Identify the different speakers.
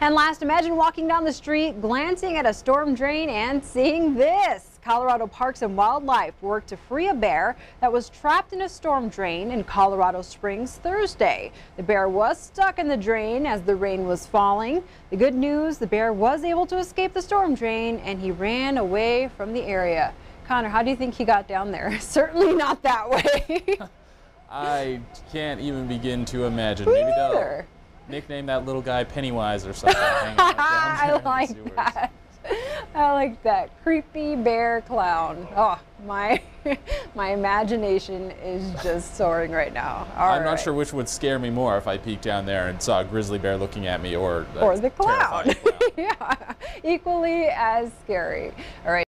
Speaker 1: And last, imagine walking down the street, glancing at a storm drain and seeing this. Colorado Parks and Wildlife worked to free a bear that was trapped in a storm drain in Colorado Springs Thursday. The bear was stuck in the drain as the rain was falling. The good news, the bear was able to escape the storm drain and he ran away from the area. Connor, how do you think he got down there? Certainly not that way.
Speaker 2: I can't even begin to imagine.
Speaker 1: Me
Speaker 2: Maybe
Speaker 1: neither.
Speaker 2: Nickname that little guy Pennywise or something. hanging out down
Speaker 1: I
Speaker 2: there in the
Speaker 1: like that. I like that creepy bear clown. Oh, my my imagination is just soaring right now. All
Speaker 2: I'm not sure which would scare me more if I peeked down there and saw a grizzly bear looking at me or
Speaker 1: Or the clown.
Speaker 2: clown.
Speaker 1: yeah, equally as scary. All right.